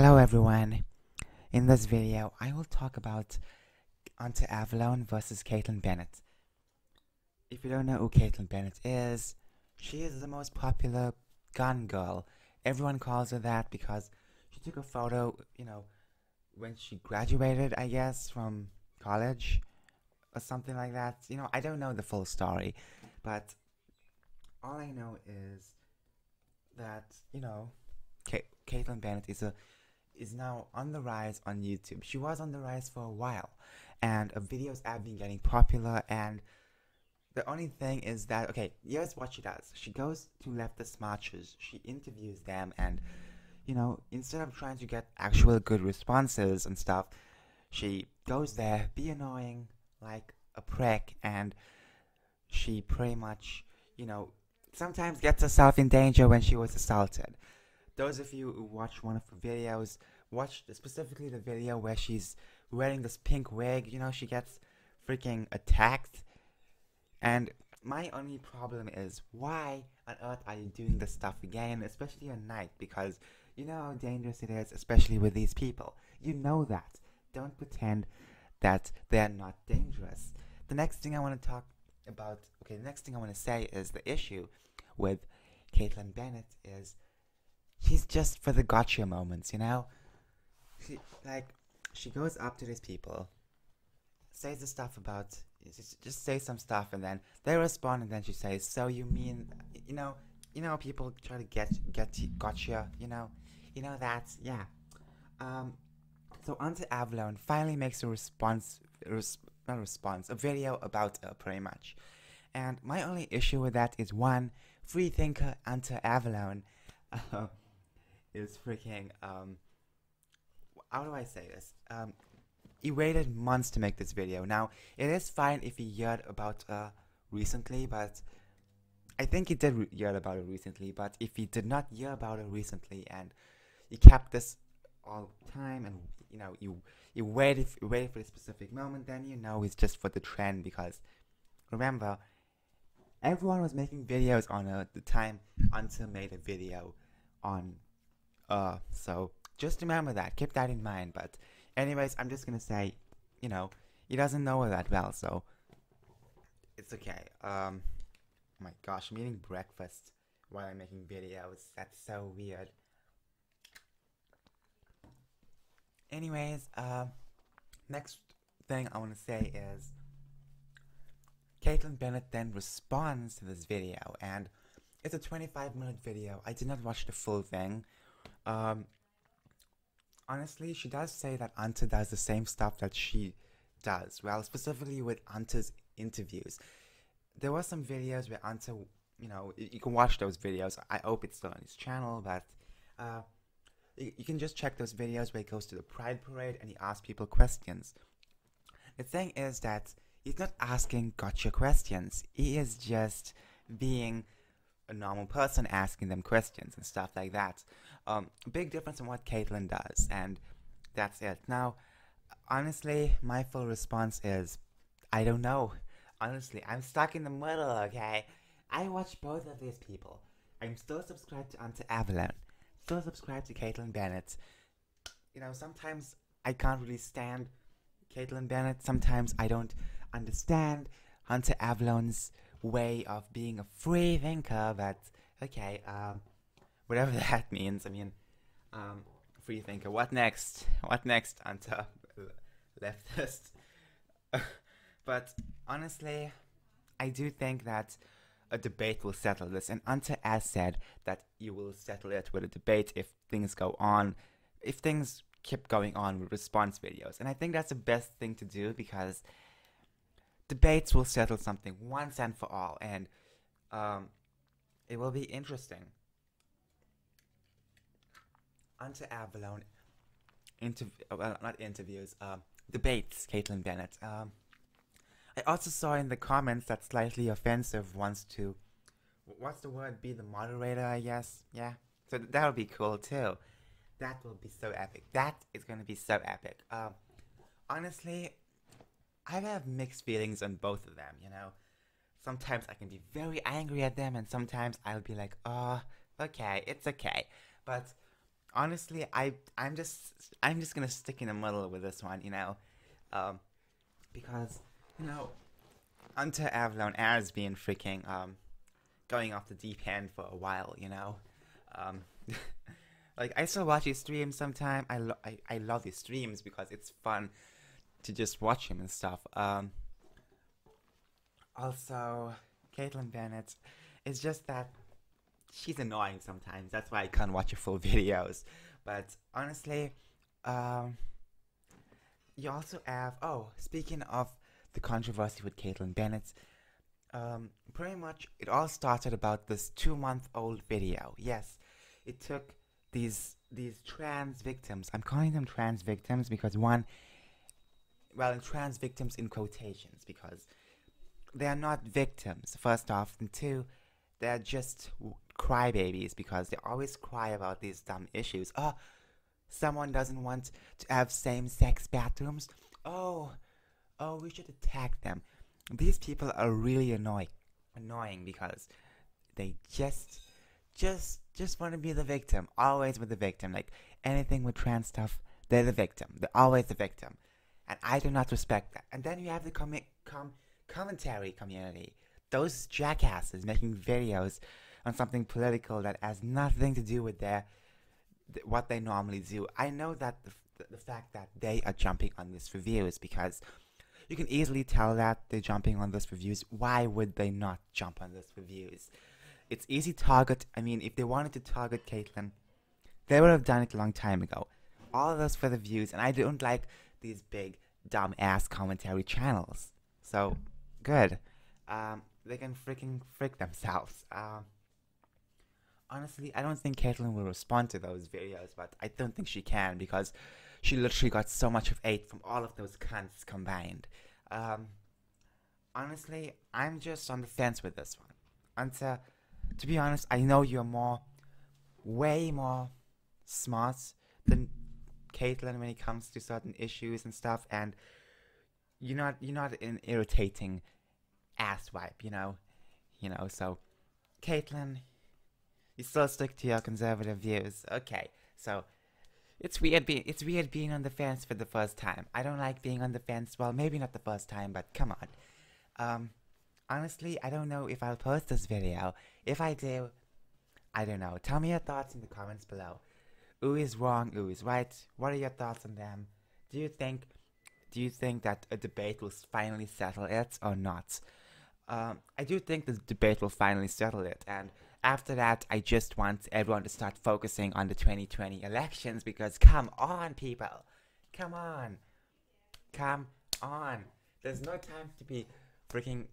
Hello everyone. In this video, I will talk about Hunter Avalon versus Kaitlin Bennett. If you don't know who Kaitlin Bennett is, she is the most popular gun girl. Everyone calls her that because she took a photo, you know, when she graduated, I guess, from college or something like that. You know, I don't know the full story, but all I know is that, you know, Kaitlin Bennett is a is now on the rise on YouTube. She was on the rise for a while, and her videos have been getting popular. And the only thing is that okay, here's what she does: she goes to leftist marches, she interviews them, and you know, instead of trying to get actual good responses and stuff, she goes there, be annoying like a prick, and she pretty much, you know, sometimes gets herself in danger when she was assaulted those of you who watch one of her videos, watched specifically the video where she's wearing this pink wig, you know, she gets freaking attacked. And my only problem is, why on earth are you doing this stuff again, especially at night? Because you know how dangerous it is, especially with these people. You know that. Don't pretend that they're not dangerous. The next thing I want to talk about, okay, the next thing I want to say is the issue with Kaitlin Bennett is she's just for the gotcha moments, you know? She, like, she goes up to these people, says the stuff about, just, say some stuff, and then they respond, and then she says, so you mean, you know, you know, people try to get, get, gotcha, you know? You know, that's, yeah. Um, so Hunter Avalon finally makes a response, res- not response, a video about her, pretty much. And my only issue with that is one, free thinker Hunter Avalon. Uh, is freaking um how do I say this? Um he waited months to make this video. Now, it is fine if he heard about uh recently, but I think he did hear about it recently, but if he did not hear about it recently and he kept this all the time and you know you you waited waited for a specific moment then you know it's just for the trend because remember everyone was making videos on at the time until made a video on uh, so just remember that. Keep that in mind. But anyways, I'm just gonna say, you know, he doesn't know her that well, so it's okay. Um, oh my gosh, I'm eating breakfast while I'm making videos. That's so weird. Anyways, uh, next thing I want to say is Kaitlin Bennett then responds to this video, and it's a 25 minute video. I did not watch the full thing. Um, honestly, she does say that Hunter does the same stuff that she does. Well, specifically with Hunter's interviews. There were some videos where Hunter, you know, you can watch those videos. I hope it's still on his channel, but uh, you can just check those videos where he goes to the Pride Parade and he asks people questions. The thing is that he's not asking gotcha questions. He is just being a normal person asking them questions and stuff like that. Um, big difference in what Kaitlin does, and that's it. Now, honestly, my full response is, I don't know. Honestly, I'm stuck in the middle. Okay, I watch both of these people. I'm still subscribed to Hunter Avalon, still subscribed to Kaitlin Bennett. You know, sometimes I can't really stand Kaitlin Bennett. Sometimes I don't understand Hunter Avalon's way of being a free thinker, but okay, um, whatever that means. I mean, um, free thinker. What next? What next, Hunter leftist? but honestly, I do think that a debate will settle this, and Hunter has said that you will settle it with a debate if things go on, if things keep going on with response videos, and I think that's the best thing to do because debates will settle something once and for all, and um, it will be interesting. Hunter Avalon, interv- well, not interviews, uh, debates, Kaitlin Bennett. Um, I also saw in the comments that slightly offensive wants to, what's the word, be the moderator, I guess? Yeah. So that would be cool too. That will be so epic. That is going to be so epic. Um, honestly, I have mixed feelings on both of them, you know. Sometimes I can be very angry at them, and sometimes I'll be like, oh, okay, it's okay. But honestly, I I'm just I'm just gonna stick in the middle with this one, you know, um, because you know, Hunter Avalon has been freaking um, going off the deep end for a while, you know, um, like I still watch his streams sometime. I, lo- I I love his streams because it's fun to just watch him and stuff. Um, also, Kaitlin Bennett, it's just that she's annoying sometimes. That's why I can't watch her full videos. But honestly, um, you also have. Oh, speaking of the controversy with Kaitlin Bennett, um, pretty much it all started about this two-month-old video. Yes, it took these these trans victims. I'm calling them trans victims because one, well, trans victims in quotations because they are not victims. First off, and two, they're just crybabies because they always cry about these dumb issues. Oh, someone doesn't want to have same-sex bathrooms. Oh, oh, we should attack them. These people are really annoying, annoying because they just, just, just want to be the victim. Always with the victim. Like anything with trans stuff, they're the victim. They're always the victim, and I do not respect that. And then you have the comic com commentary community. Those jackasses making videos on something political that has nothing to do with their th- what they normally do. I know that the, the, the fact that they are jumping on this review is because you can easily tell that they're jumping on this for views. Why would they not jump on this for views? It's easy target. I mean, if they wanted to target Kaitlin, they would have done it a long time ago. All of this for the views, and I don't like these big dumb ass commentary channels. So good. Um, they can freaking freak themselves. Um, honestly, I don't think Kaitlin will respond to those videos, but I don't think she can because she literally got so much of hate from all of those cunts combined. Um, honestly, I'm just on the fence with this one. And to, to be honest, I know you're more, way more smart than Kaitlin when it comes to certain issues and stuff, and you're not you're not an irritating asswipe, you know, you know. So, Kaitlin, you still stick to your conservative views. Okay, so it's weird being it's weird being on the fence for the first time. I don't like being on the fence. Well, maybe not the first time, but come on. Um, honestly, I don't know if I'll post this video. If I do, I don't know. Tell me your thoughts in the comments below. Who is wrong? Who is right? What are your thoughts on them? Do you think do you think that a debate will finally settle it or not? Um, I do think the debate will finally settle it, and after that, I just want everyone to start focusing on the 2020 elections because come on, people, come on, come on. There's no time to be freaking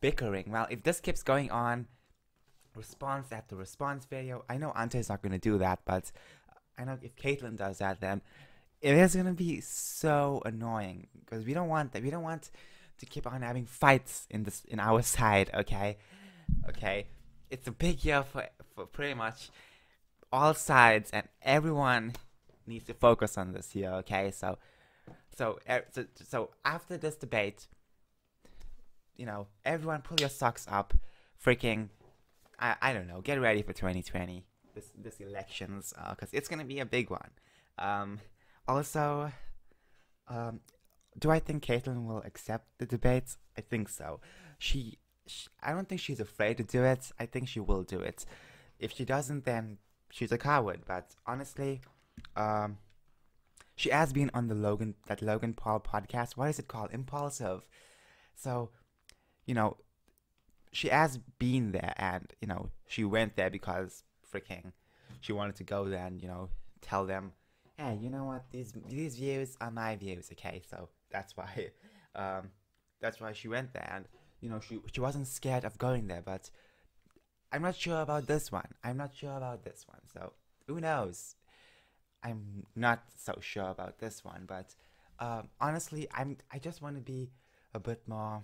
bickering. Well, if this keeps going on, response after response video, I know Hunter is not going to do that, but I know if Kaitlin does that, then it is going to be so annoying because we don't want that. We don't want to keep on having fights in this in our side. Okay, okay. It's a big year for for pretty much all sides, and everyone needs to focus on this year. Okay, so so so, so after this debate, you know, everyone pull your socks up, freaking. I, I don't know. Get ready for 2020. This this elections, because uh, it's gonna be a big one. Um, also, um, do I think Kaitlin will accept the debates? I think so. She, she, I don't think she's afraid to do it. I think she will do it. If she doesn't, then she's a coward. But honestly, um, she has been on the Logan that Logan Paul podcast. What is it called? Impaulsive. So, you know, she has been there, and you know, she went there because freaking, she wanted to go there and you know tell them hey, you know what? These these views are my views. Okay, so that's why, um, that's why she went there, and you know she she wasn't scared of going there. But I'm not sure about this one. I'm not sure about this one. So who knows? I'm not so sure about this one. But um, honestly, I'm I just want to be a bit more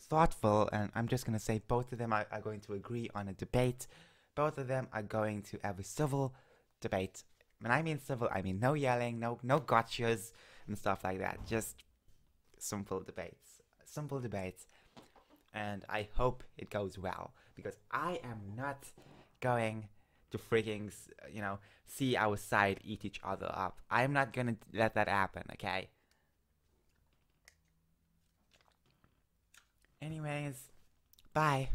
thoughtful, and I'm just gonna say both of them are, are going to agree on a debate. Both of them are going to have a civil debate. When I mean civil, I mean no yelling, no no gotchas and stuff like that. Just simple debates, simple debates, and I hope it goes well because I am not going to freaking, you know, see our side eat each other up. I'm not gonna let that happen, okay? Anyways, bye.